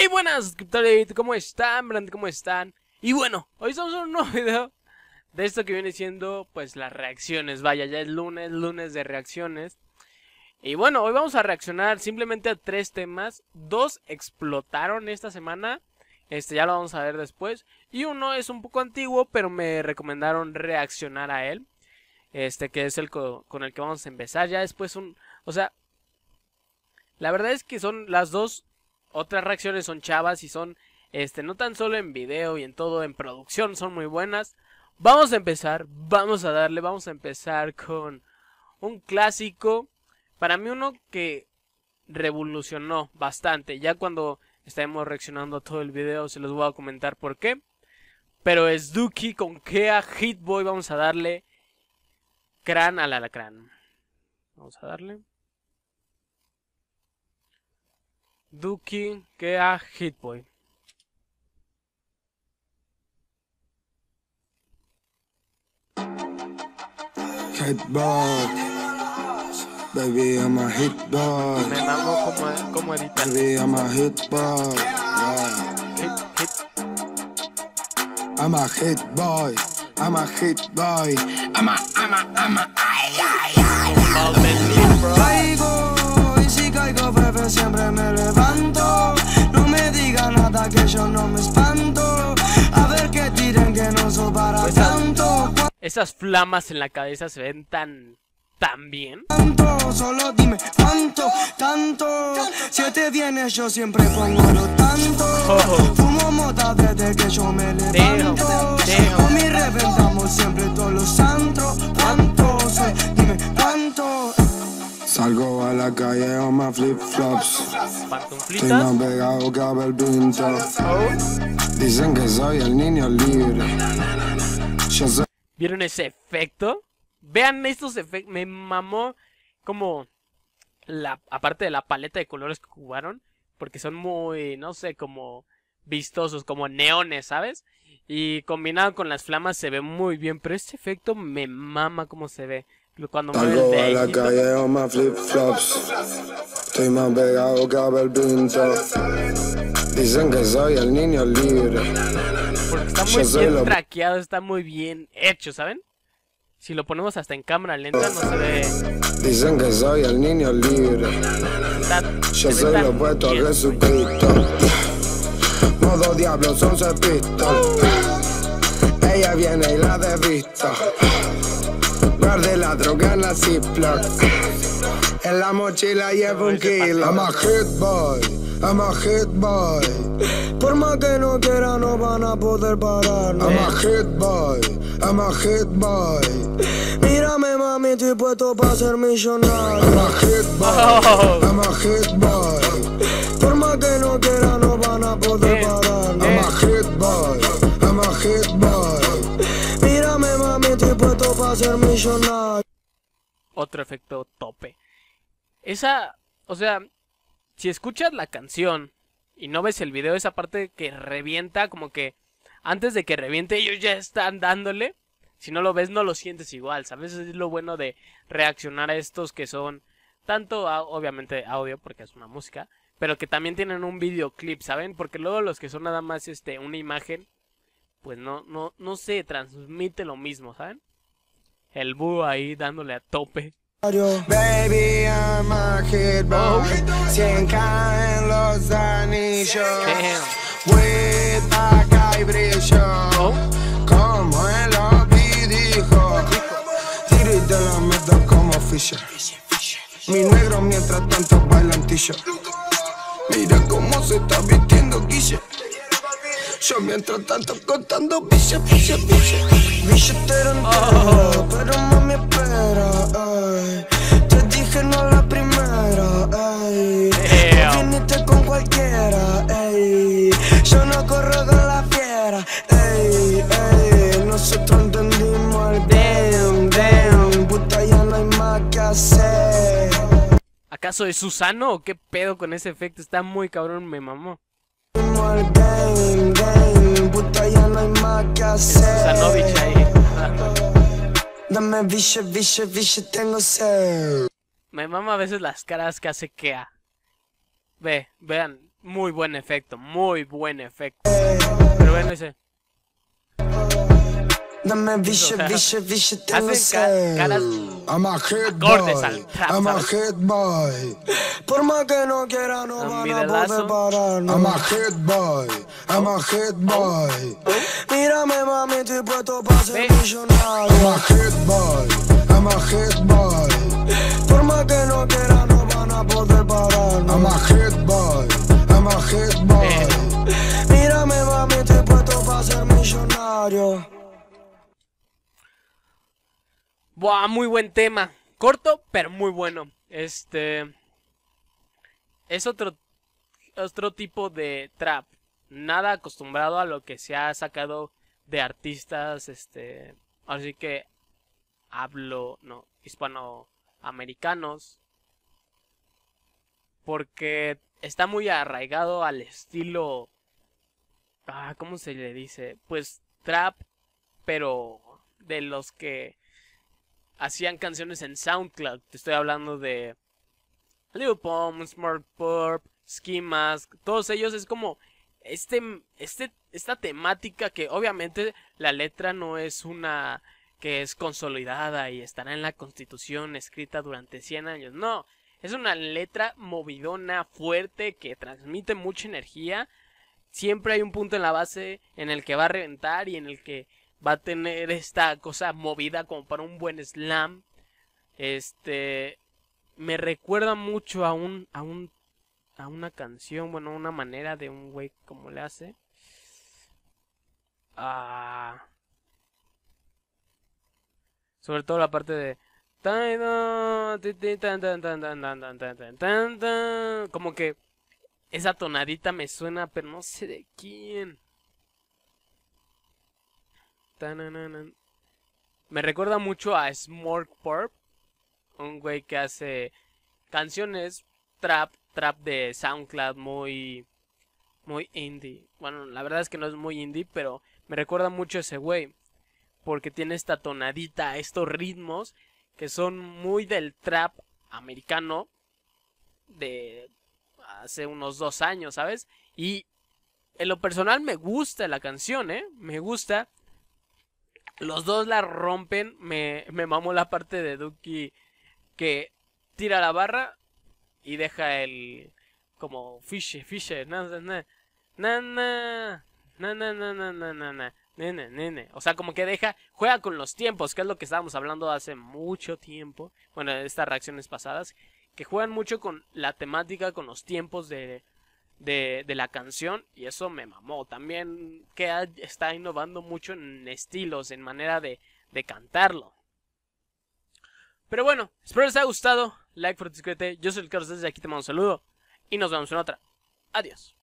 Y buenas suscriptores, ¿cómo están? Brand, ¿cómo están? Y bueno, hoy estamos en un nuevo video de esto que viene siendo pues las reacciones. Vaya, ya es lunes, lunes de reacciones. Y bueno, hoy vamos a reaccionar simplemente a tres temas. Dos explotaron esta semana. Este ya lo vamos a ver después. Y uno es un poco antiguo, pero me recomendaron reaccionar a él. Este que es el con el que vamos a empezar. Ya después un... O sea... La verdad es que son las dos otras reacciones son chavas y son, este, no tan solo en video y en todo, en producción son muy buenas. Vamos a empezar, vamos a darle, vamos a empezar con un clásico. Para mí uno que revolucionó bastante. Ya cuando estemos reaccionando a todo el video se los voy a comentar por qué. Pero es Duki con Kea Hitboy. Vamos a darle crán al alacrán. Vamos a darle. Duki que a Hitboy. Hitboy. Baby, I'm a hit boy. Me mamo como, como editar. Baby, I'm a hit boy. Yeah. Hit, hit. I'm a hit boy. I'm a hit boy. I'm a, I'm a, I'm a, ay, ay, ay. Malvin, breve siempre me levanto No me diga nada que yo no me espanto A ver que tiren que no soy para Pues, tanto Esas flamas en la cabeza se ven tan, tan bien. ¿Cuánto? Solo dime cuánto, tanto Si te viene yo siempre pongo lo tanto Oh. Fumo mota desde que yo me levanto damn. Con mi reventamos siempre todos los la calle con más flip-flops. Estoy más Pantuflitas. pegado que Abel Pinto. Dicen que soy el niño libre. Yo soy ¿Vieron ese efecto? Vean estos efectos. Me mamó como la aparte de la paleta de colores que jugaron, porque son muy, no sé, como vistosos, como neones, ¿sabes? Y combinado con las flamas se ve muy bien, pero este efecto me mama como se ve. Cuando Salgo a la calle con más flip-flops. Estoy más pegado que Abel. Dicen que soy el niño libre. Porque está muy bien lo- traqueado, está muy bien hecho, ¿saben? Si lo ponemos hasta en cámara lenta, no se ve. Dicen que soy el niño libre. Yo soy lo opuesto a. Jesucristo. Modo diablo son pistol. Ella viene y la desvisto. Guarde la droga en la Ziploc. En la mochila llevo un kilo. I'm a hit boy. I'm a hit boy. Por más que no quiera no van a poder pararme I'm a hit boy. I'm a hit boy. Mírame mami, estoy puesto para ser millonario I'm a hit boy. Oh. I'm a hit boy. Por más que no quiera otro efecto tope. Esa, o sea, si escuchas la canción y no ves el video, esa parte que revienta, como que antes de que reviente ellos ya están dándole. Si no lo ves, no lo sientes igual, ¿sabes? Es lo bueno de reaccionar a estos que son tanto, obviamente, audio, porque es una música, pero que también tienen un videoclip, ¿saben? Porque luego los que son nada más este una imagen, pues no, no, no se transmite lo mismo, ¿saben? El búho ahí dándole a tope. Baby, I'm a hit boy. 100k en los anillos. With acá y brillo. Oh. Como el Obi dijo. Tiro y te la meto como Fisher. Mi negro mientras tanto bailantillo. Mira cómo se está vistiendo Guille. Yo mientras tanto contando bille, bille, bille. Billetera entera, pero mami espera ey. Te dije no la primera ey. Damn. Viniste con cualquiera ey. Yo no corro con la fiera ey, ey. Nosotros entendimos el damn, damn Puta ya no hay más que hacer ¿Acaso es Susano o qué pedo con ese efecto? Está muy cabrón, me mamó. Entendimos el game, game Puta ya no hay más que hacer Susanovich ahí. Dame biche, biche, biche, tengo sed Me mama a veces las caras que hace Kea. Ve, vean. muy buen efecto, muy buen efecto. Pero bueno, ese. Dame biche, biche, biche, tengo Hacen ca- sed. caras I'm a hit acordes boy. al trap, I'm a ¿sabes? hit boy. Por más que no quiera, no Un van a poder pararnos. I'm a hit boy. I'm a hit boy. Mírame, mami, estoy puesto para ser Ve. I'm millonario. a hit boy. I'm a hit boy. Por más que no quiera, Muy buen tema. Corto, pero muy bueno. Este. Es otro. Otro tipo de trap. Nada acostumbrado a lo que se ha sacado de artistas. Este. Así que. Hablo. No. Hispanoamericanos. Porque está muy arraigado al estilo. Ah, ¿cómo se le dice? Pues trap. Pero. De los que hacían canciones en SoundCloud. Te estoy hablando de Lil Pump, Smart Purp, Ski Mask. Todos ellos es como este, este, esta temática que obviamente la letra no es una que es consolidada y estará en la constitución escrita durante 100 años. No, es una letra movidona, fuerte, que transmite mucha energía. Siempre hay un punto en la base en el que va a reventar y en el que va a tener esta cosa movida como para un buen slam. Este me recuerda mucho a un a un a una canción, bueno, una manera de un güey como le hace. Ah, sobre todo la parte de como que esa tonadita me suena, pero no sé de quién. Me recuerda mucho a Smork Purp, un güey que hace canciones trap, trap de SoundCloud muy muy indie. Bueno, la verdad es que no es muy indie, pero me recuerda mucho a ese güey porque tiene esta tonadita, estos ritmos que son muy del trap americano de hace unos dos años, ¿sabes? Y en lo personal me gusta la canción, ¿eh? Me gusta. Los dos la rompen. Me, me mamó la parte de Duki que tira la barra y deja el. Como fishe, na, na, na, na, na, na, na, na, na, na, na, na, nene, nene. O sea, como que deja, juega con los tiempos, que es lo que estábamos hablando hace mucho tiempo. Bueno, estas reacciones pasadas, que juegan mucho con la temática, con los tiempos de, de, de la canción y eso me mamó. También que está innovando mucho en estilos, en manera de, de cantarlo. Pero bueno, espero les haya gustado. Like, for yo soy el Carlos desde aquí te mando un saludo y nos vemos en otra. Adiós.